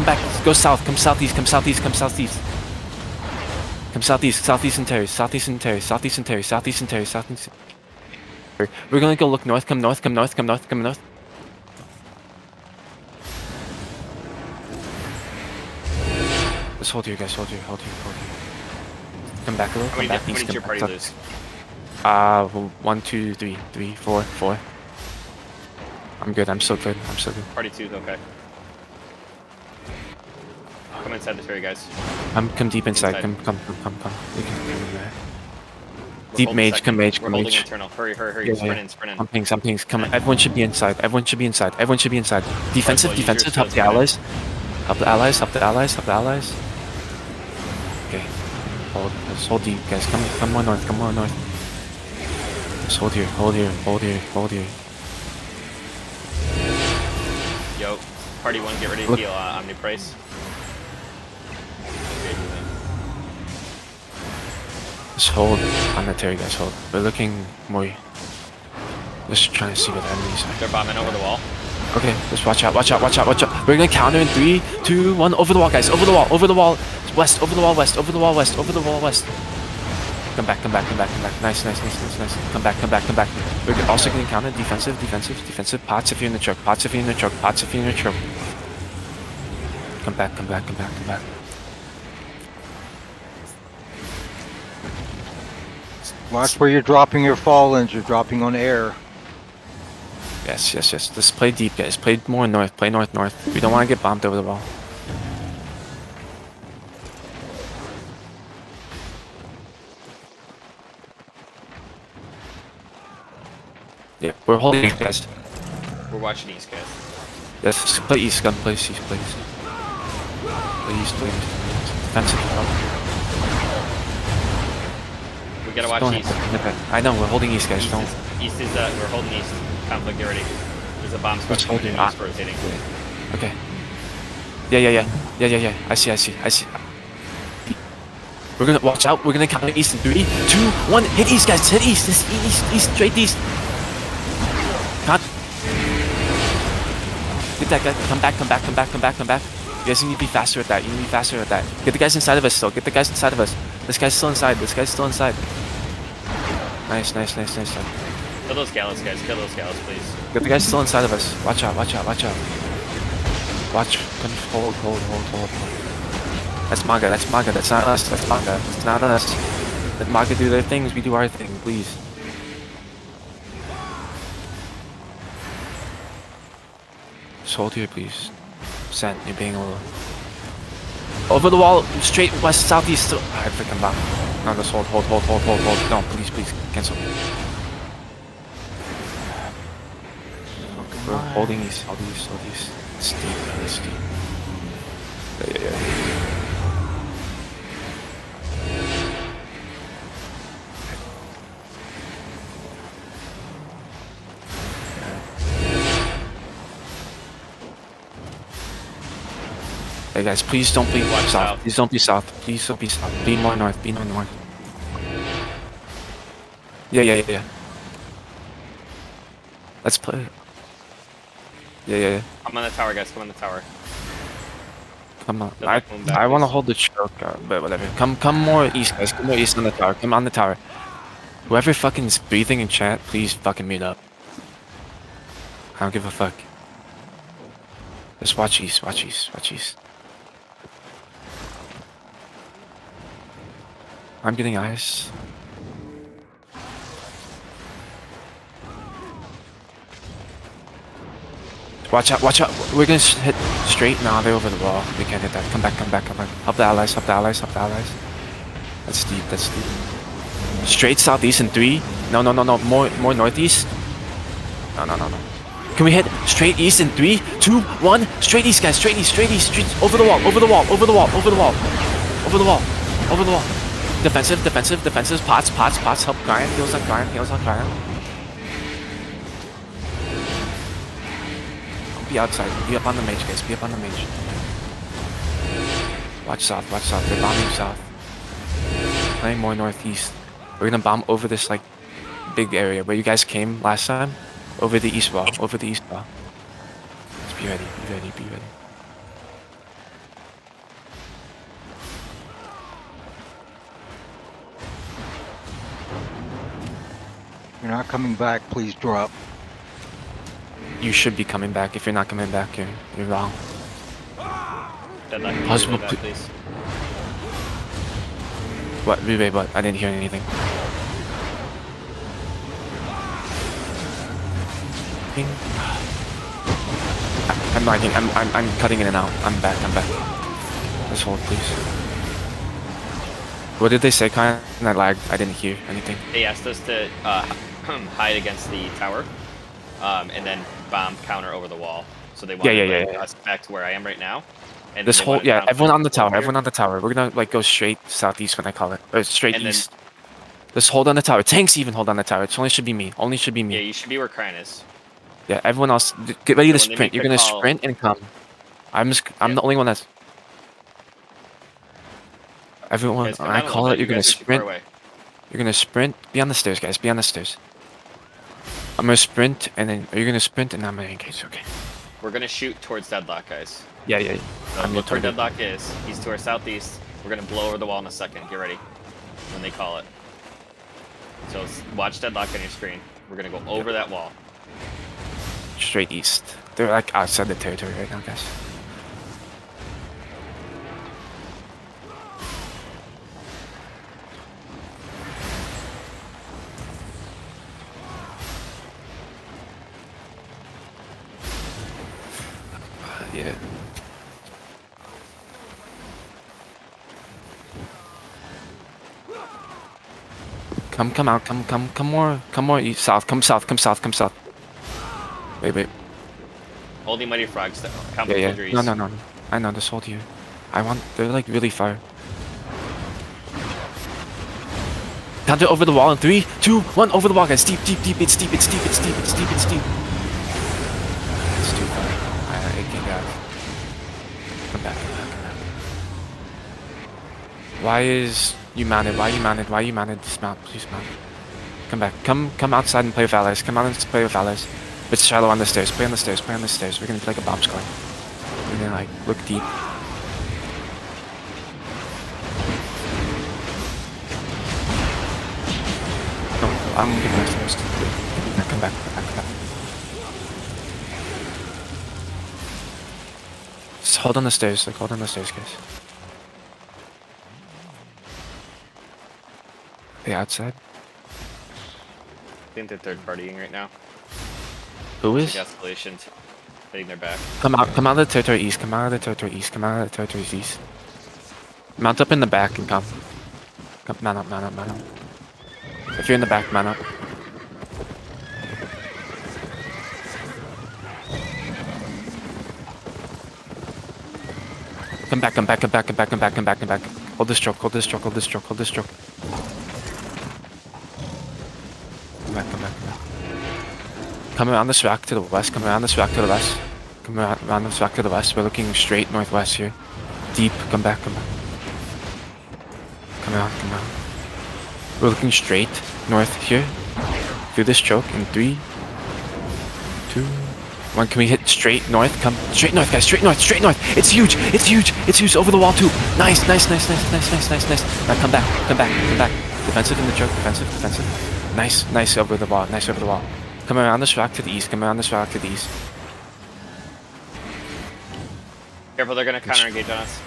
come back. Go south. Come southeast. Come southeast. Come southeast. Come southeast. Southeastern terrace. Southeastern terrace. Southeastern terrace. Southeastern terrace. Southeastern. We're gonna go look north. Come north. Come north. Come north. Come north. Just hold here, guys. Hold here. Hold here. Hold here. Come back a little. Come back east. Come your back party south. Uh, one, two, three, three, four, four. I'm good. I'm so good. I'm so good. Party two, okay. Come inside the ferry, guys. I'm come deep inside. Inside. Come, come, come, come, come. We can come in there. We're Deep mage, second. come mage, We're come mage. internal. Hurry, hurry, hurry. Yeah, sprint yeah. in, sprint in. Some pings, some pings. Come. Everyone should be inside. Everyone should be inside. Everyone should be inside. Defensive, defensive. Help the allies. Help the allies. Help the allies. Help the allies. Okay. Hold. Let's hold deep, guys. Come, come more north. Come more north. Just hold here. Hold here. Hold here. Hold here. Yo, party one, get ready to Look- heal uh, Omni Just hold on the terry, guys. Hold. We're looking more. Just trying to see what the enemies are. They're bombing over the wall. Okay, just watch out, watch out, watch out, watch out. We're gonna counter in three, two, one. Over the wall, guys. Over the wall, over the wall. West, over the wall, west, over the wall, west, over the wall, west. Come back, come back, come back, come back. Nice, nice, nice, nice, nice. Come back, come back, come back. We're also gonna counter defensive, defensive, defensive. Pots if you're in the truck, pots if you're in the truck, pots if you're in the truck. Come back, come back, come back, come back. Watch where you're dropping your fallens. You're dropping on air. Yes, yes, yes. Just play deep, guys. Play more north. Play north, north. We don't want to get bombed over the wall. Yeah, we're holding it, guys. We're watching east, guys. Yes, play east, gun. Play east, play east. Play east, play east. Defensive. We gotta watch Don't- east. okay. I know, we're holding east, guys. East Don't. is, east is uh, we're holding east. Conflict, get ready. There's a bomb squad Let's coming hold in. it. East rotating. Okay. Yeah, yeah, yeah. Yeah, yeah, yeah. I see, I see, I see. We're gonna watch out. We're gonna count east in three, two, one. Hit east, guys. Hit east. This east, east, straight east. Cut. Get that guy. Come back, come back, come back, come back, come back. You guys need to be faster at that. You need to be faster at that. Get the guys inside of us still. Get the guys inside of us. This guy's still inside. This guy's still inside. Nice, nice, nice, nice. nice. Kill those gallows, guys. Kill those gallows, please. Get the guys still inside of us. Watch out, watch out, watch out. Watch. Hold, hold, hold, hold, hold. That's Maga, that's Maga, that's not us, that's Maga. It's not us. Let Maga do their things, we do our thing, please. Just hold here, please. Sent, you're being a little... Over the wall, straight west, southeast. I freaking back. No, just hold, hold, hold, hold, hold, hold. No, please, please, cancel. We're holding east, holding east, holding east. It's deep, it's deep. Yeah, yeah, yeah. Guys, please don't be south. south. Please don't be south. Please don't be south. Be more north. Be more north. Yeah, yeah, yeah, yeah. Let's play. Yeah, yeah, yeah. I'm on the tower, guys. Come on the tower. Come on. I, back, I want to hold the choke, uh, but whatever. Come come more east, guys. Come more east on the tower. Come on the tower. Whoever fucking is breathing in chat, please fucking mute up. I don't give a fuck. Just watch east, watch east, watch east. I'm getting eyes. Watch out, watch out. We're gonna hit straight. Nah, they're over the wall. We can't hit that. Come back, come back, come back. Help the allies, help the allies, help the allies. That's deep, that's deep. Straight southeast in three. No, no, no, no. More, more northeast. No, no, no, no. Can we hit straight east in three, two, one? Straight east, guys. Straight east, straight east, straight over the wall, over the wall, over the wall, over the wall, over the wall, over the wall. Defensive, defensive, defensive. Pots, pots, pots. Help Grian. Heals on Grian. Heals on Grian. Be outside. Be up on the mage, guys. Be up on the mage. Watch south. Watch south. They're bombing south. Playing more northeast. We're gonna bomb over this like big area where you guys came last time. Over the east wall. Over the east wall. Just be ready. Be ready. Be ready. You're not coming back, please drop. You should be coming back. If you're not coming back, you're, you're wrong. Deadlock, Possible that, please? What? Relay, what? I didn't hear anything. Ping. I- I'm lagging. I'm, I'm, I'm cutting in and out. I'm back. I'm back. Let's hold, please. What did they say, Kyle? I lagged. I didn't hear anything. They asked us to uh, hide against the tower, um, and then bomb counter over the wall. So they wanted yeah, to yeah, bring yeah. us back to where I am right now. And This whole yeah, everyone on the tower. here. Everyone on the tower. We're gonna like go straight southeast when I call it, or straight And then- east. Just hold on the tower. Tanks even hold on the tower. It only should be me. Only should be me. Yeah, you should be where Krine is. Yeah, everyone else, get ready to So when sprint. You're gonna call- sprint and come. I'm just, I'm Yeah. the only one that's. Everyone, Guys, I call it, you're you gonna guys are too far sprint. You're gonna sprint. Be on the stairs, guys. Be on the stairs. I'm gonna sprint, and then are you're gonna sprint, and I'm gonna engage. Okay. We're gonna shoot towards Deadlock, guys. Yeah, yeah. yeah. So I'm look where your. Deadlock is. He's to our southeast. We're gonna blow over the wall in a second. Get ready when they call it. So watch Deadlock on your screen. We're gonna go over that wall. Straight east. They're like outside the territory right now, guys. Yeah. Come, come out, come, come, come more, come more east, south, come south, come south, come south. Wait, wait. Holding Mighty Frogs. Count Yeah, yeah. injuries. No, no, no. I know, just hold here. I want, they're like really far. Count it over the wall in three, two, one, over the wall, guys. Deep, deep, deep. It's deep, it's deep, it's deep, it's deep, it's deep. It's Why is you mounted? Why are you mounted? Why are you mounted? Dismount, please mount. Come back. Come, come outside and play with allies. Come out and play with allies. It's shallow on the stairs. Play on the stairs. Play on the stairs. We're gonna play like a bomb squad. We're gonna like look deep. No, I'm gonna get my stairs. Come back. Come back. Come back. Just hold on the stairs. Like hold on the stairs, guys. The outside. I think they're third partying right now. Who is? escalation. Hitting their back. Come out, come out of the territory east, come out of the territory east, come out of the territory east. Mount up in the back and come. Come, man up, man up, man up. If you're in the back, man up. Come back, come back, come back, come back, come back, come back, come back. Hold this stroke, hold this stroke, hold this stroke, hold this stroke. Come around this rack to the west, come around this rack to the west. Come around, this rack to the west. We're looking straight northwest here. Deep, come back, come back. Come on. come on. We're looking straight north here. Through this choke in three, two, one. Can we hit straight north? Come straight north, guys. Straight north, straight north. It's huge. It's huge. It's huge. Over the wall too. Nice, nice, nice, nice, nice, nice, nice, nice. Now come back, come back, come back. Defensive in the choke. Defensive, defensive. Nice, nice over the wall. Nice over the wall. Come around this rock to the east. Come around this rock to the east. Careful, they're gonna counter engage on us.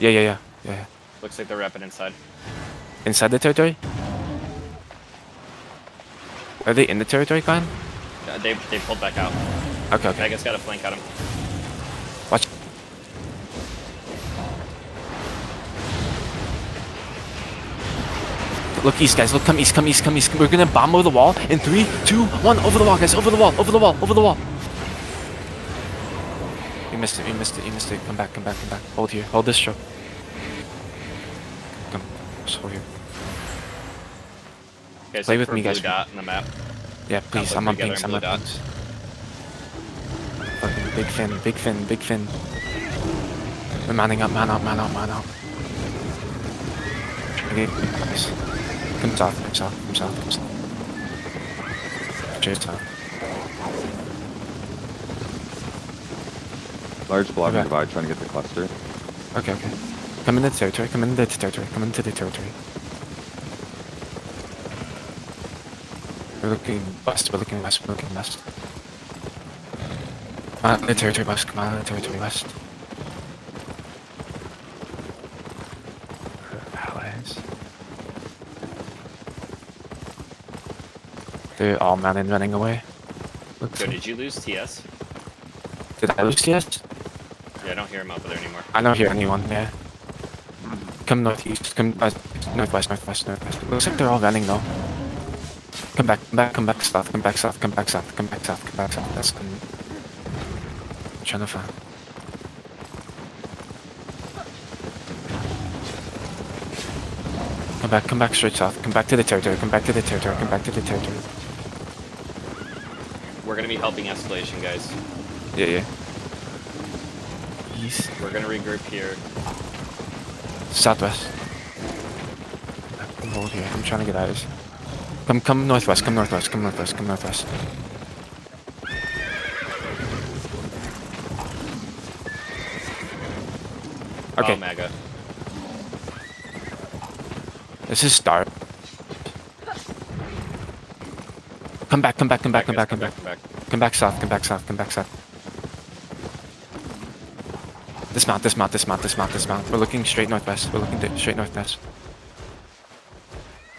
Yeah, yeah, yeah, yeah. yeah. Looks like they're wrapping inside. Inside the territory? Are they in the territory, Glenn? Uh, They they pulled back out. Okay, okay. Vegas got a flank on him. Watch. Look east, guys. Look, come east, come east, come east. We're gonna bomb over the wall in three, two, one. Over the wall, guys. Over the wall, over the wall, over the wall. You missed it, you missed it, you missed it. Come back, come back, come back. Hold here. Hold this stroke. Come. Just hold here. Guys, Play with me, guys. dot in the map. Yeah, please. I'm on in I'm on pinks. Fucking big fin, big fin, big fin. We're manning up, man up, man up, man up. Okay, nice. Come south, come south, come south, come south. Cheers, south. Large blocking Okay. divide trying to get the cluster. Okay, okay. Come into the territory, come into the territory, come into the territory. We're looking west, we're looking west, we're looking west. Come on, the territory west, come on, the territory west. Allies. They're all and running away. Looks like. did you lose TS? Did I lose TS? Yeah, I don't hear him out there anymore. I don't hear anyone, yeah. Come northeast, come uh, northwest, northwest, northwest. Looks like they're all running though. Come back, come back, come back south, come back south, come back south, come back south, come back south. That's good. I'm trying to find. Come back, come back straight south, come back to the territory, come back to the territory, come back to the territory. We're gonna be helping escalation, guys. Yeah, yeah. East, We're gonna regroup here. southwest. Hold here, I'm trying to get out of this. Come, come northwest, come northwest, come northwest, come northwest. Oh, okay, Oh, Mega. this is start. Come back, come back, come back, come back, come back. come back. Come back south, come back south, come back south. Dismount, dismount, dismount, dismount, dismount. We're looking straight northwest. We're looking straight northwest.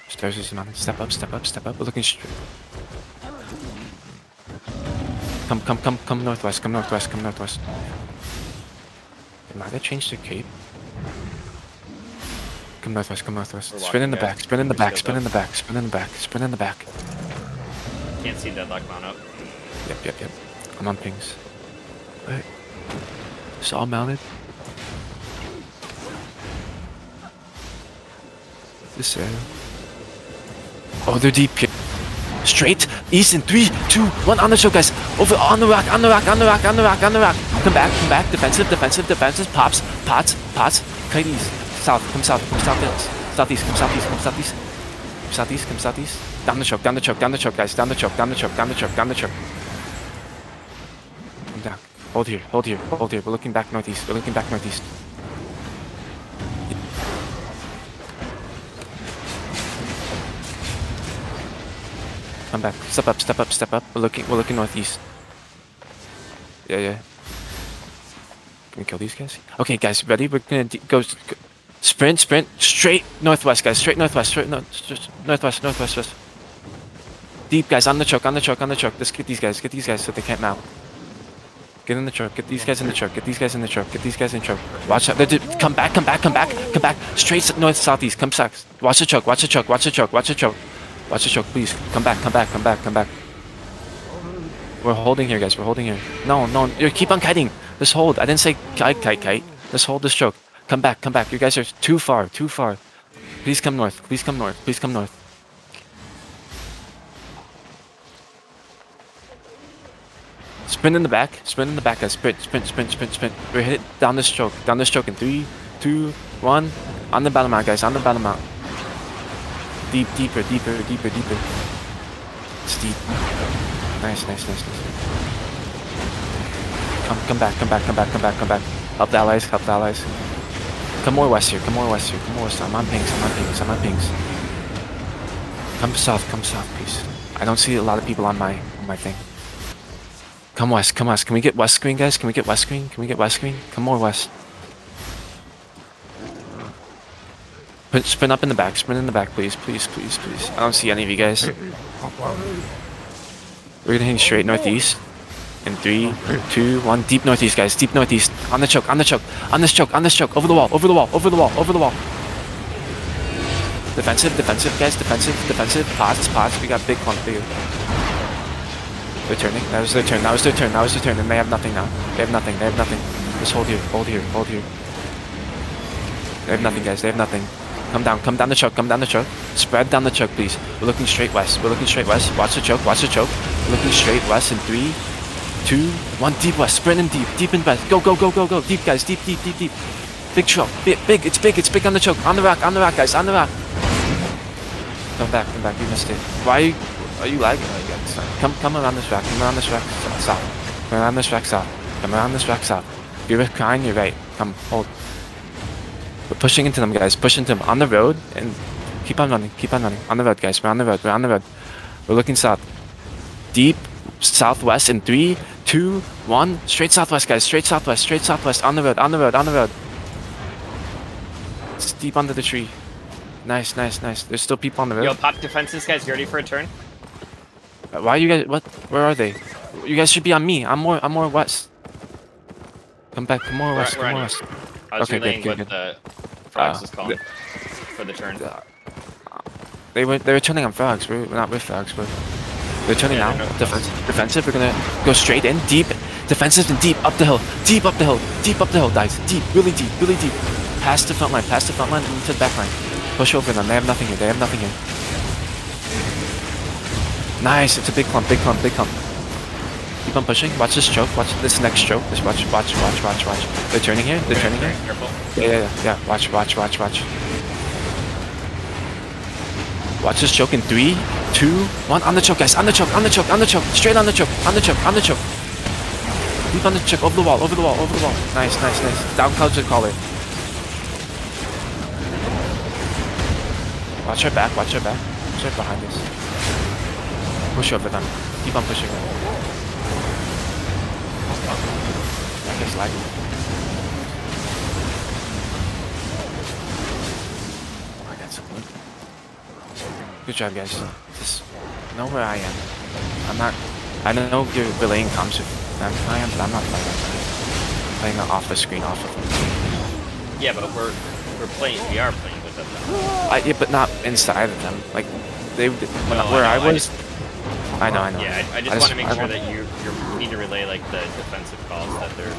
Stairs is mountain. Step up, step up, step up. We're looking straight. Come, come, come, come northwest, come northwest, come northwest. They might have changed their cape. Come northwest, come northwest. Sprint in the back, sprint in the back, sprint in the back, sprint in the back, sprint in the back. Can't see Deadlock mount up. Yep, yep, yep. I'm on pings. It's all mounted. This area. Oh, they're deep. Straight east in three, two, one. On the show, guys. Over on the rock, on the rock, on the rock, on the rock, on the rock. Come back, come back. Defensive, defensive, defensive. Pops, pots, pots. Kite east. South, come south, come southeast. Southeast, come southeast, come southeast. Come southeast, come southeast. Down the choke, down the choke, down the choke, guys. Down the choke, down the choke, down the choke, down the choke. Come down. Hold here, hold here, hold here. We're looking back northeast. We're looking back northeast. Come back. Step up, step up, step up. We're looking we're looking northeast. Yeah, yeah. Can we kill these guys? Okay, guys, ready? We're gonna go, go sprint, sprint, straight northwest, guys. Straight northwest, straight north, just northwest, northwest, west. Deep, guys, on the truck, on the truck, on the truck. Let's get these guys, get these guys so they can't mount. Get in the truck, get these guys in the truck, get these guys in the truck, get these guys in the truck. Watch out, they're come back, come back, come back, come back. Straight north, southeast, come south. Watch the truck, watch the truck, watch the truck, watch the truck. Watch the truck, please. Come back, come back, come back, come back. We're holding here, guys, we're holding here. No, no, you keep on kiting. Let's hold. I didn't say kite, kite, kite. Let's hold this choke. Come back, come back. You guys are too far, too far. Please come north, please come north, please come north. Sprint in the back. Sprint in the back, guys. Sprint, sprint, sprint, sprint, sprint. We're hit down the stroke. Down the stroke in three, two, one. On the battle mount, guys. On the battle mount. Deep, deeper, deeper, deeper, deeper. It's deep. Nice, nice, nice, nice. Come, come back, come back, come back, come back, come back. Help the allies, help the allies. Come more west here, come more west here, come more west. I'm on pings, I'm on pings, I'm on pings. Come south, come south, please. I don't see a lot of people on my on my thing. Come west, come west. Can we get west screen, guys? Can we get west screen? Can we get west screen? Come more west. Put, sprint up in the back, spin in the back, please, please, please, please. I don't see any of you guys. We're gonna hit straight northeast. In three, two, one. Deep northeast, guys. Deep northeast. On the choke, on the choke, on this choke, on this choke. Over the wall, over the wall, over the wall, over the wall. Defensive, defensive, guys. Defensive, defensive. Pots, pots. We got big clump you. They're turning. That was their turn. That was their turn. That was their turn. And they have nothing now. They have nothing. They have nothing. Just hold here. Hold here. Hold here. They have nothing, guys. They have nothing. Come down. Come down the choke. Come down the choke. Spread down the choke, please. We're looking straight west. We're looking straight west. Watch the choke. Watch the choke. We're looking straight west in three, two, one. Deep west. Sprint in deep. Deep in west. Go, go, go, go, go. Deep, guys. Deep, deep, deep, deep. Big choke. Big, big. It's big. It's big on the choke. On the rock. On the rock, guys. On the rock. Come back. Come back. You missed it. Why are you, are you lagging? Come, come around this rack. Come around this rack. s- South. Come around this rack south. Come around this rack south. You're behind. You're right. Come. Hold. We're pushing into them, guys. Push into them on the road and keep on running. Keep on running. On the road, guys. We're on the road. We're on the road. We're looking south. Deep southwest in three, two, one. Straight southwest, guys. Straight southwest. Straight southwest. On the road. On the road. On the road. It's deep under the tree. Nice, nice, nice. There's still people on the road. Yo, pop defenses, guys. You ready for a turn? Uh, Why are you guys? What? Where are they? You guys should be on me. I'm more. I'm more west. Come back. Come more west. we're Come more west. I was Okay, good, relaying good, what good. the Frogs Uh, is calling for the turn. They were. They were turning on frogs. We're we're not with frogs. We're. They're turning now. Defensive. Defensive. We're gonna go straight in, deep. Defensive and deep up the hill. Deep up the hill. Deep up the hill, guys. Deep. Really deep. Really deep. Past the front line. Past the front line and into the back line. Push over them. They have nothing here. They have nothing here. Nice. It's a big clump. Big clump. Big clump. Keep on pushing. Watch this choke. Watch this next choke. Just watch. Watch. Watch. Watch. Watch. They're turning here. They're turning here. Yeah, yeah, yeah. Watch, watch, watch, watch. Watch this choke in three, two, one. On the choke, guys. On the choke, on the choke, on the choke. Straight on the choke, on the choke, on the choke. Deep on the choke, over the wall, over the wall, over the wall. Nice, nice, nice. Down crouch and collar. Watch her back, watch her back. Watch her behind us. Push her over them. Keep on pushing. That guy's lagging. Good job, guys. Just know where I am. I'm not. I don't know if you're relaying comms with. I am, but I'm not playing. I'm playing off the screen, off of them. Yeah, but we're we're playing. We are playing with them. Now. I, yeah, but not inside of them. Like they, when, No, I where I, know, I was. I know, I know. Yeah, I, I just want to make I sure that you you need to relay like the defensive calls that they're.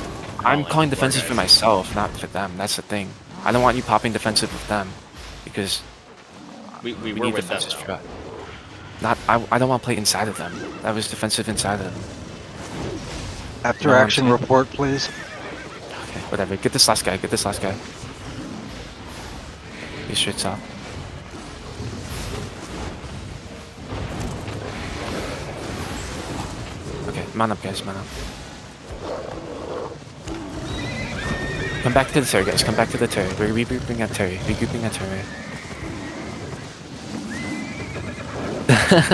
I'm calling defensive for myself, not for them. That's the thing. I don't want you popping defensive with them, because We, we, we were need with them. defensive. though. for- Not. I. I don't want to play inside of them. That was defensive inside of them. After No, I'm action report, please. Okay, whatever. Get this last guy. Get this last guy. He's straight south. Okay, man up, guys. Man up. Come back to the turret, guys. Come back to the turret. We're regrouping at turret. Regrouping at turret. Come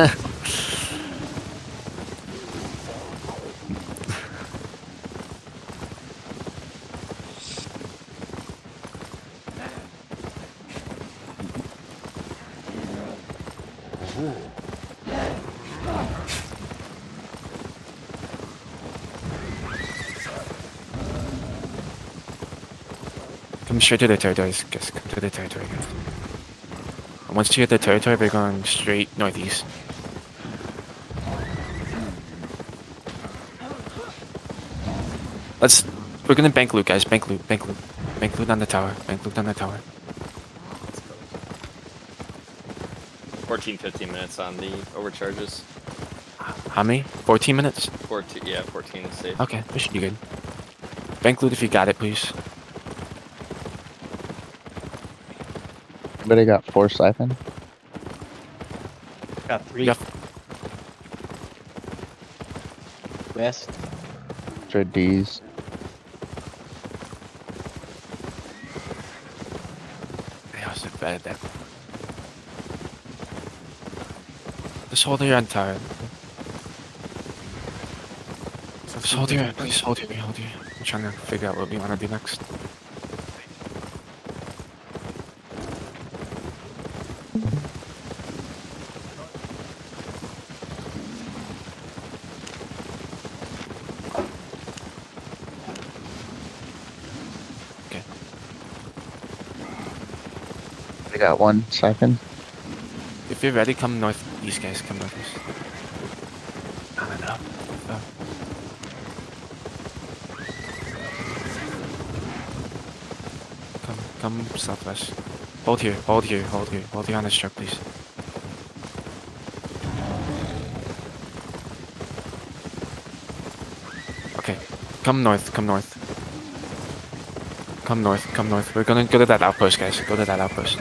straight to the territory, guys. Come to the territory, guys. Once you hit the territory, we're going straight northeast. Let's. We're gonna bank loot, guys. Bank loot, bank loot. Bank loot on the tower. Bank loot on the tower. 14, 15 minutes on the overcharges. How many? 14 minutes? 14, yeah, 14 is safe. Okay, we should be good. Bank loot if you got it, please. Anybody got four siphon? Got three Yep. west. Extra D's. Yeah, I was bad at that. Just hold here on tower. Just hold here, please hold here, hold here. I'm trying to figure out what we want to do next. Okay. I got one siphon. If you're ready, come northeast, guys. Come northeast. Not enough. Oh. Come, come southwest. Hold here, hold here, hold here, hold here on this truck, please. Okay, come north, come north. Come north, come north. We're gonna go to that outpost, guys. Go to that outpost.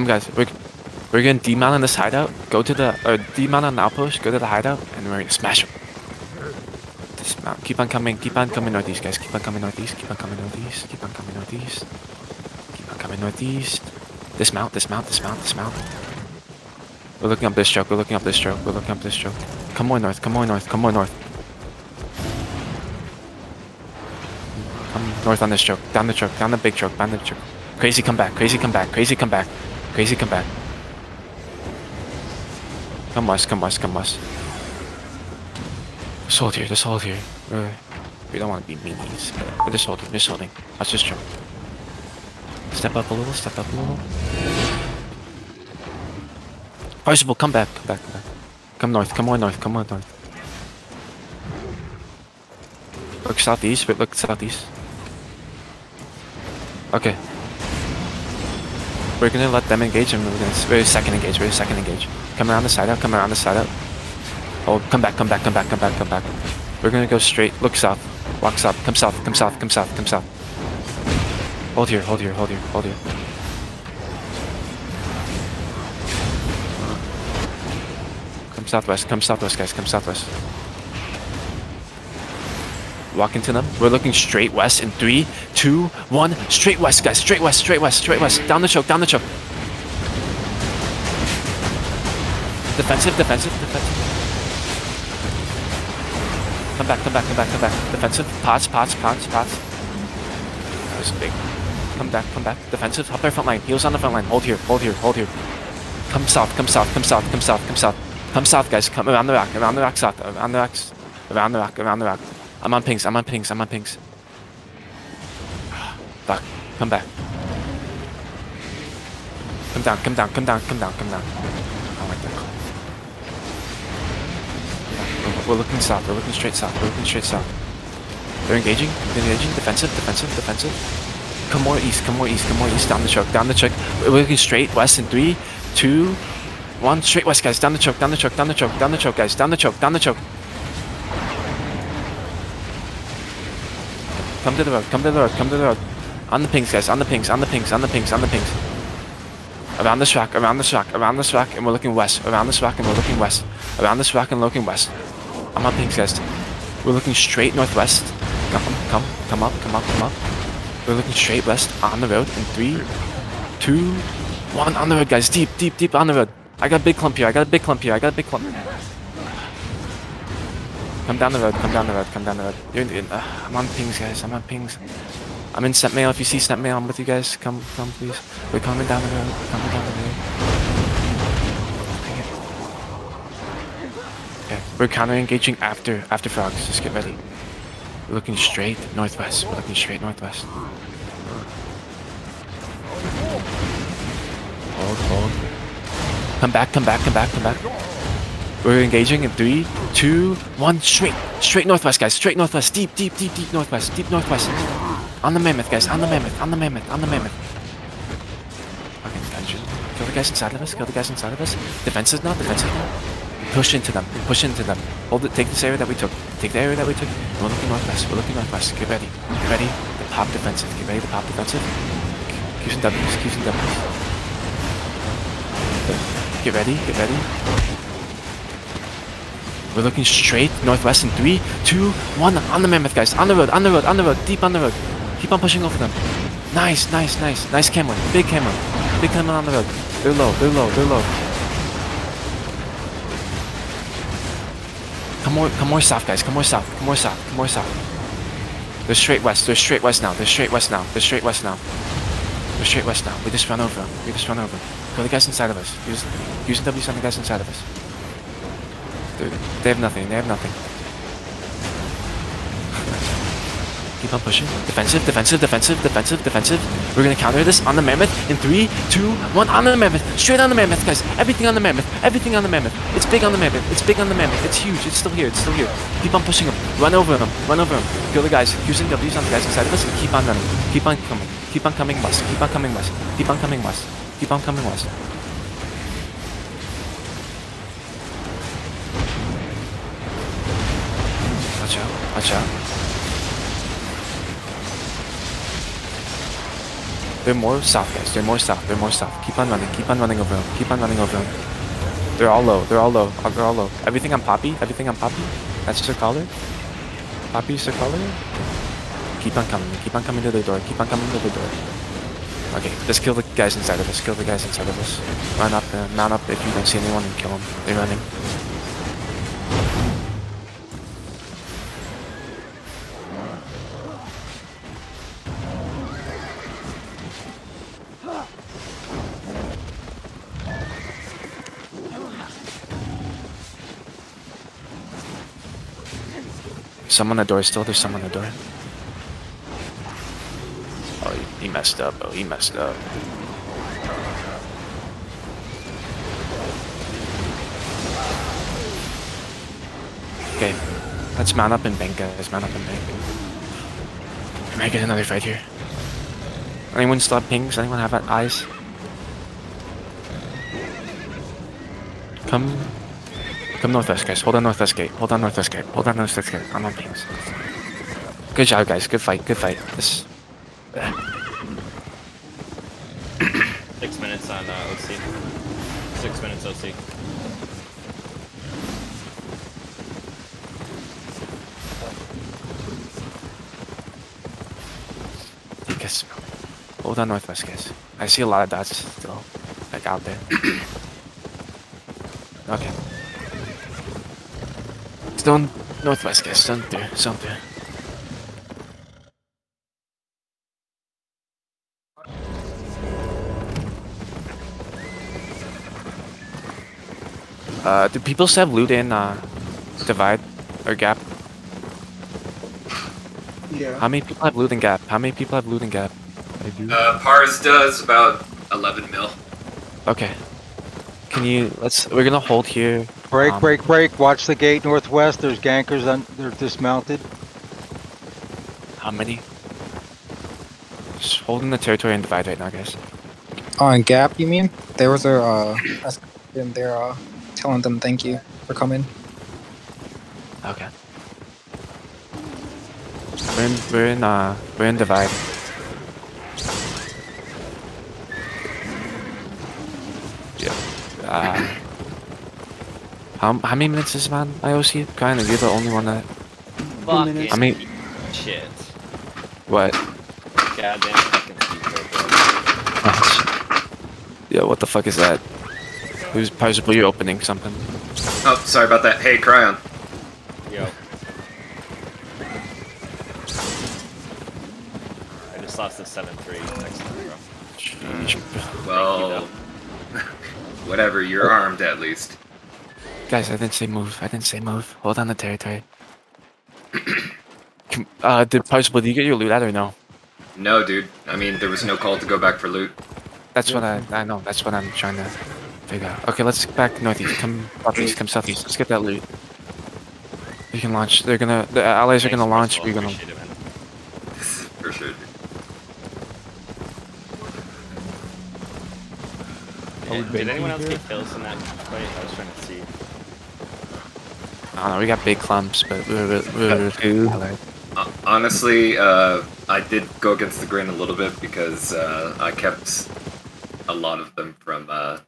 Come guys, we're we're gonna demount on this hideout. Go to the or demount on the outpost. Go to the hideout, and we're gonna smash them. Dismount. Keep on coming. Keep on coming northeast, guys. Keep on coming northeast. Keep on coming northeast. Keep on coming northeast. Keep on coming northeast. Dismount. Dismount. Dismount. Dismount. We're looking up this stroke. We're looking up this stroke. We're looking up this stroke. Come more north. Come more north. Come more north. Come north on this stroke. Down the stroke. Down the big stroke. Down the stroke. Crazy come back. Crazy come back. Crazy come back. Crazy come back. Come west. Come west. Come west. Just hold here. Just hold here. Uh, we don't want to be meanies. but We're just holding. Just holding. Let's just jump. Step up a little. Step up a little. Parsifal, come back. Come back. Come back. Come north. Come more north. Come more north. Look southeast. Wait, look southeast. Okay. We're gonna let them engage and we're gonna we're second engage, we're second engage. Come around the side out, come around the side out. Oh come back, come back, come back, come back, come back. We're gonna go straight, look south, walk south, come south, come south, come south, come south. Hold here, hold here, hold here, hold here. Come southwest, come southwest guys, come southwest. Walk into them. We're looking straight west in three, two, one. Straight west, guys. Straight west, straight west, straight west. Down the choke, down the choke. Defensive, defensive, defensive. Come back, come back, come back, come back. Defensive. Pots, pots, pots, pots. That was big. Come back, come back. Defensive. Help our front line. Heals on the front line. Hold here, hold here, hold here. Come south, come south, come south, come south, come south. Come south, guys. Come around the rock, around the rock south, around the rocks, around the rock, around the rock. I'm on pings, I'm on pings, I'm on pings. Fuck. Come back. Come down, come down, come down, come down, come down. I like that call. We're- looking south, we're looking straight south, we're looking straight south. They're engaging, they're engaging, defensive, defensive, defensive. Come more east, come more east, come more east, down the choke, down the choke. We're looking straight west in three, two, one. Straight west, guys, down the choke, down the choke, down the choke, down the choke, guys, down the choke, down the choke. Come to the road, come to the road, come to the road. On the pings, guys, on the pings, on the pings, on the pings, on the pings. Around this rock, around this rock, around this rock, and we're looking west. Around this rock, and we're looking west. Around this rock, and looking west. I'm on pings, guys. We're looking straight northwest. Come, come, come up, come up, come up. We're looking straight west on the road in three, two, one. On the road, guys. Deep, deep, deep on the road. I got a big clump here. I got a big clump here. I got a big clump. Come down the road. Come down the road. Come down the road. You're, in- uh, I'm on pings, guys. I'm on pings. I'm in Scent Mail. If you see Scent Mail, I'm with you guys. Come, come, please. We're coming down the road. We're coming down the road. Yeah, we're counter engaging after after frogs. Just get ready. We're looking straight northwest. We're looking straight northwest. Hold, hold. Come back, come back, come back, come back. We're engaging in three, two, one. Straight, straight northwest, guys. Straight northwest. Deep, deep, deep, deep northwest. Deep northwest. On the mammoth, guys. On the mammoth. On the mammoth. On the mammoth. Fucking attention. Kill the guys inside of us. Kill the guys inside of us. Defensive now. Defensive now. Push into them. Push into them. Hold it. Take this area that we took. Take the area that we took. We're looking northwest. We're looking northwest. Get ready. Get ready. The pop defensive. Get ready to pop defensive. Q's and W's. Q's and W's. Get ready. Get ready. We're looking straight northwest in three, two, one. On the mammoth, guys. On the road. On the road. On the road. Deep on the road. Keep on pushing over them. Nice. Nice. Nice. Nice camera. Big camera. Big camera on the road. They're low. They're low. They're low. Come more, come more south, guys. Come more south. Come more south. Come more south. They're straight west. They're straight west now. They're straight west now. They're straight west now. They're straight west now. We just run over them. We just run over. Kill the guys inside of us. Use, use the W's on the guys inside of us. They're, have nothing. They have nothing. Keep on pushing. Defensive, defensive, defensive, defensive, defensive. We're gonna counter this on the mammoth in three, two, one. On the mammoth. Straight on the mammoth, guys. Everything on the mammoth. Everything on the mammoth. It's big on the mammoth. It's big on the mammoth. It's huge. It's still here. It's still here. Keep on pushing them. Run over them. Run over them. Kill the guys. Using W's on the guys inside of us and keep on running. Keep on coming. Keep on coming west. Keep on coming west. Keep on coming west. Keep on coming west. Watch out. Watch out. They're more south, guys. They're more south. They're more south. Keep on running. Keep on running over them. Keep on running over them. They're all low. They're all low. Uh, They're all low. Everything on Poppy. Everything on Poppy. That's Sir Collar. Poppy, Sir Collar. Keep on coming. Keep on coming to the door. Keep on coming to the door. Okay, let's kill the guys inside of us. Kill the guys inside of us. Run up, uh, mount up if you don't see anyone and kill them. They're running. Someone on the door still. There's someone on the door. Oh, he, messed up. Oh, he messed up. Okay, let's mount up and bank, guys. Mount up and bank. I might get another fight here. Anyone still have pings? Anyone have eyes? Come, come north west, guys. Hold on northwest gate. Hold on northwest gate. Hold on northwest gate. I'm on pings. Good job, guys. Good fight. Good fight. This. Six minutes on uh, OC. Six minutes OC. Guys, hold on northwest, guys. I see a lot of dots still, like out there. okay. Stone northwest, guys. Stone through. Stone through. Uh, do people still have loot in uh, divide or gap? Yeah. How many people have loot in gap? How many people have loot in gap? I do. Uh, Pars does about 11 mil. Okay. Can you let's we're gonna hold here. Break, um, break, break. Watch the gate northwest. There's gankers on. They're dismounted. How many? Just holding the territory and divide right now, guys. On Gap, you mean? There was a uh, us in there uh, telling them thank you for coming. Okay. We're in we're in uh we're in divide. How, how many minutes is man on IOC? Kind of, you're the only one that. Fucking minutes. I mean- shit. What? Goddamn fucking speed yeah, what the fuck is that? Who's possibly you're opening something? Oh, sorry about that. Hey, Cryon. Yo. I just lost the 7-3 next time, bro. Sheesh. Well, whatever. You're armed at least. Guys, I didn't say move. I didn't say move. Hold on the territory. Uh, did possible? Did you get your loot out or no? No, dude. I mean, there was no call to go back for loot. That's what I I know. That's what I'm trying to figure out. Okay, let's back northeast. Come northeast. Come southeast. Let's get that loot. You can launch. They're gonna. The allies are gonna launch. We're gonna. appreciate it, man. For sure, dude. Did, did anyone else get kills in that fight? I was trying to see. I don't know. We got big clumps, but we were. We were two. allied. Uh, honestly, uh, I did go against the grain a little bit because uh, I kept a lot of them from uh,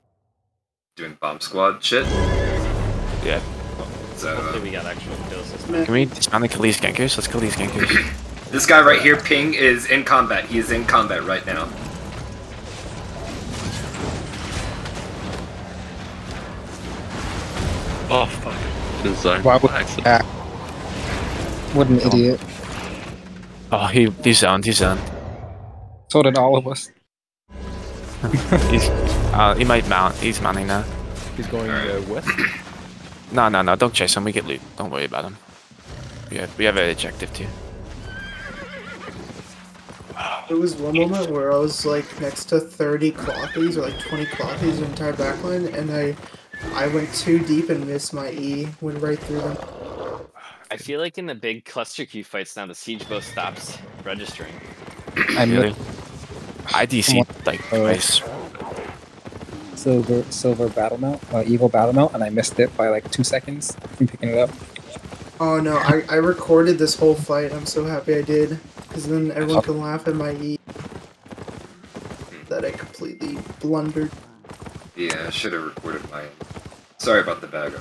doing bomb squad shit. Yeah. So Hopefully uh, we got actual kills this time. Can we dismount and kill these gankers? Let's kill these gankers. this guy right here, Ping, is in combat. He is in combat right now. Oh fuck. Design Why would accident. Gap? What an idiot. Oh, he he's zoned. He's zoned. So did all of us. He's. Uh, he might mount. He's mounting now. He's going uh, west. No, no, no. Don't chase him. We get loot. Don't worry about him. We have we have an objective too. There was one moment where I was like next to 30 clothies or like 20 clothies in the entire backline, and I I went too deep and missed my E, went right through them. I feel like in the big cluster queue fights now, the siege bow stops registering. I Really? missed IDC like Oh. twice. silver silver battle mount, uh, evil battle mount, and I missed it by like two seconds from picking it up. Oh no, I, I recorded this whole fight. I'm so happy I did, because then everyone can laugh at my E. that I completely blundered. Yeah, I should have recorded my. Sorry about the bag.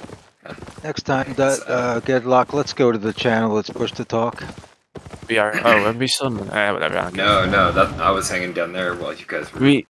Next time, that, uh, Gedlock, let's go to the channel. Let's push the talk. We are. Oh, are we still? in- Uh, whatever. I. No, no, that I was hanging down there while you guys were. We